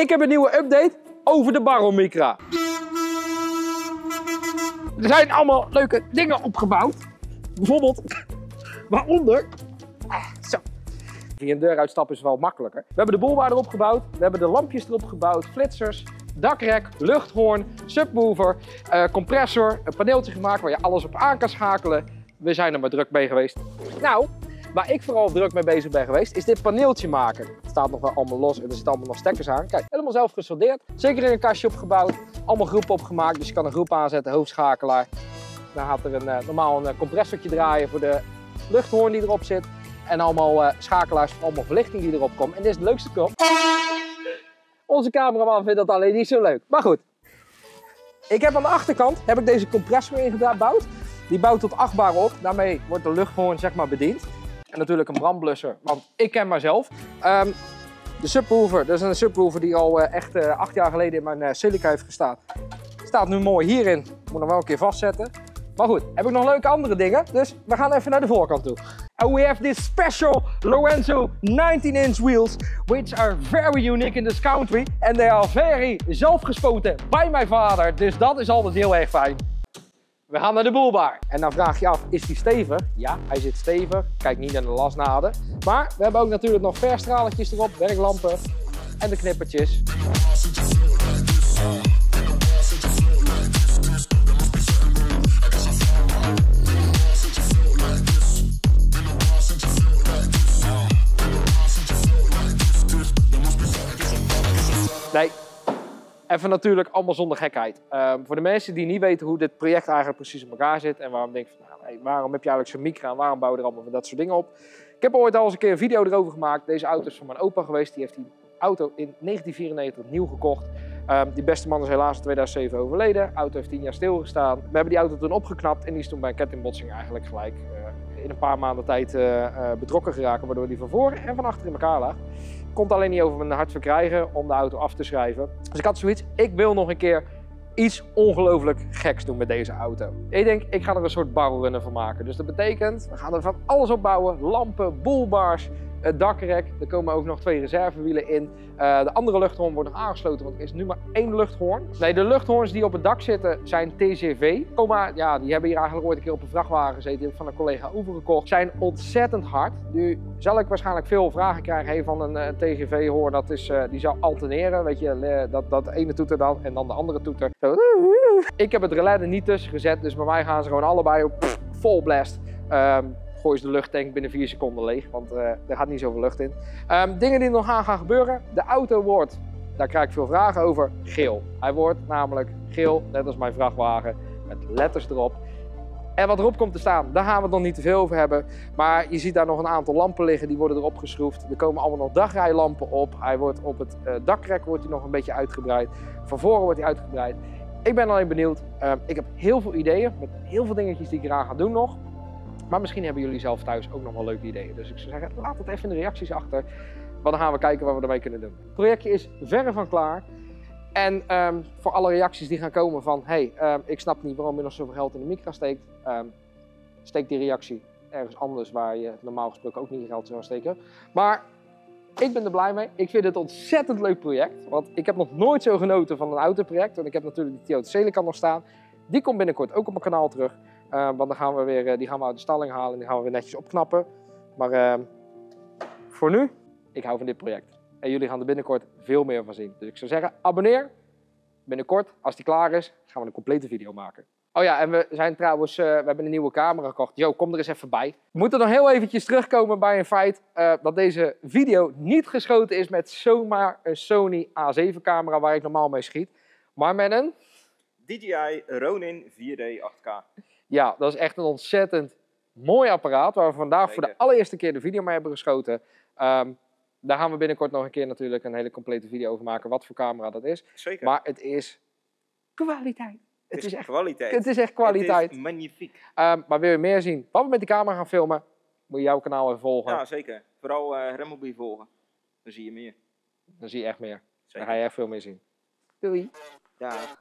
Ik heb een nieuwe update over de Baron Micra. Er zijn allemaal leuke dingen opgebouwd. Bijvoorbeeld, waaronder... Ah, zo. Via een deur uitstappen is wel makkelijker. We hebben de boelbaar erop gebouwd. We hebben de lampjes erop gebouwd. Flitsers, dakrek, luchthoorn, subwoofer, eh, compressor, een paneeltje gemaakt waar je alles op aan kan schakelen. We zijn er maar druk mee geweest. Nou, waar ik vooral druk mee bezig ben geweest, is dit paneeltje maken. Het staat nog wel allemaal los en er zitten allemaal nog stekkers aan. Kijk, helemaal zelf gesoldeerd. Zeker in een kastje opgebouwd. Allemaal groepen opgemaakt, dus je kan een groep aanzetten, hoofdschakelaar. Dan gaat er een, uh, normaal een uh, compressortje draaien voor de luchthoorn die erop zit. En allemaal uh, schakelaars voor allemaal verlichting die erop komt. En dit is de leukste knop. Onze cameraman vindt dat alleen niet zo leuk. Maar goed. Ik heb aan de achterkant heb ik deze compressor ingebouwd. Die bouwt tot 8 bar op. Daarmee wordt de luchthoorn zeg maar bediend. En natuurlijk een brandblusser, want ik ken mezelf. Um, de subwoofer, dat is een subwoofer die al uh, echt uh, acht jaar geleden in mijn uh, silica heeft gestaan. Staat nu mooi hierin. Moet hem wel een keer vastzetten. Maar goed, heb ik nog leuke andere dingen. Dus we gaan even naar de voorkant toe. And we have this special Lorenzo 19-inch wheels, which are very unique in this country. And they are very zelfgespoten bij mijn vader. Dus dat is altijd heel erg fijn. We gaan naar de boelbaar. En dan vraag je af, is die stevig? Ja, hij zit stevig. Kijk niet naar de lasnaden. Maar we hebben ook natuurlijk nog verstralertjes erop, werklampen en de knippertjes. Even natuurlijk allemaal zonder gekheid. Um, voor de mensen die niet weten hoe dit project eigenlijk precies in elkaar zit en waarom denk je van, nou, waarom heb je eigenlijk zo'n micra en waarom bouw je er allemaal van dat soort dingen op. Ik heb ooit al eens een keer een video erover gemaakt. Deze auto is van mijn opa geweest. Die heeft die auto in 1994 nieuw gekocht. Um, die beste man is helaas in 2007 overleden. De auto heeft 10 jaar stilgestaan. We hebben die auto toen opgeknapt en die is toen bij kettingbotsing eigenlijk gelijk uh, in een paar maanden tijd uh, uh, betrokken geraken. Waardoor die van voren en van achter in elkaar lag komt alleen niet over mijn hart verkrijgen om de auto af te schrijven. Dus ik had zoiets, ik wil nog een keer iets ongelooflijk geks doen met deze auto. Ik denk, ik ga er een soort barrelrunner van maken. Dus dat betekent, we gaan er van alles op bouwen. Lampen, boelbars, het dakrek. Er komen ook nog twee reservewielen in. Uh, de andere luchthoorn wordt nog aangesloten, want er is nu maar één luchthoorn. Nee, de luchthoorns die op het dak zitten zijn TGV. Coma, ja, die hebben hier eigenlijk ooit een keer op een vrachtwagen gezeten. Die heb ik van een collega overgekocht. Zijn ontzettend hard. Nu zal ik waarschijnlijk veel vragen krijgen van een uh, TGV hoor. Dat is, uh, die zou alterneren, weet je. dat, dat ene toeter dan en dan de andere toeter. Ik heb het relais er niet tussen gezet, dus bij mij gaan ze gewoon allebei op vol blast. Um, gooi je de luchttank binnen 4 seconden leeg, want uh, er gaat niet zoveel lucht in. Um, dingen die nog gaan, gaan gebeuren. De auto wordt, daar krijg ik veel vragen over, geel. Hij wordt namelijk geel, net als mijn vrachtwagen, met letters erop. En wat erop komt te staan, daar gaan we het nog niet te veel over hebben. Maar je ziet daar nog een aantal lampen liggen, die worden erop geschroefd. Er komen allemaal nog dagrijlampen op. Hij wordt op het uh, dakrek wordt hij nog een beetje uitgebreid. Van voren wordt hij uitgebreid. Ik ben alleen benieuwd. Uh, ik heb heel veel ideeën, met heel veel dingetjes die ik eraan ga doen nog. Maar misschien hebben jullie zelf thuis ook nog wel leuke ideeën. Dus ik zou zeggen, laat het even in de reacties achter. Want dan gaan we kijken wat we ermee kunnen doen. Het projectje is verre van klaar. En um, voor alle reacties die gaan komen van... hey, um, ik snap niet waarom je nog zoveel geld in de micro steekt. Um, steek die reactie ergens anders waar je normaal gesproken ook niet geld zou steken. Maar ik ben er blij mee. Ik vind het een ontzettend leuk project. Want ik heb nog nooit zo genoten van een autoproject. Want ik heb natuurlijk die Toyota Celica nog staan. Die komt binnenkort ook op mijn kanaal terug. Uh, want dan gaan we weer, uh, die gaan we uit de stalling halen en die gaan we weer netjes opknappen. Maar uh, voor nu, ik hou van dit project. En jullie gaan er binnenkort veel meer van zien. Dus ik zou zeggen, abonneer. Binnenkort, als die klaar is, gaan we een complete video maken. Oh ja, en we zijn trouwens, we hebben een nieuwe camera gekocht. Jo, kom er eens even bij. We moeten nog heel eventjes terugkomen bij een feit dat deze video niet geschoten is met zomaar een Sony A7 camera waar ik normaal mee schiet. Maar met een... DJI Ronin 4D 8K. Ja, dat is echt een ontzettend mooi apparaat waar we vandaag Zeker. voor de allereerste keer de video mee hebben geschoten. Um, daar gaan we binnenkort nog een keer natuurlijk een hele complete video over maken wat voor camera dat is. Zeker. Maar het is kwaliteit. Het, het is, echt kwaliteit. Het is echt kwaliteit. Het is magnifiek. Um, maar wil je meer zien wat we met die camera gaan filmen, moet je jouw kanaal even volgen. Ja, zeker. Vooral uh, volgen. Dan zie je meer. Dan zie je echt meer. Zeker. Dan ga je echt veel meer zien. Doei. Ja.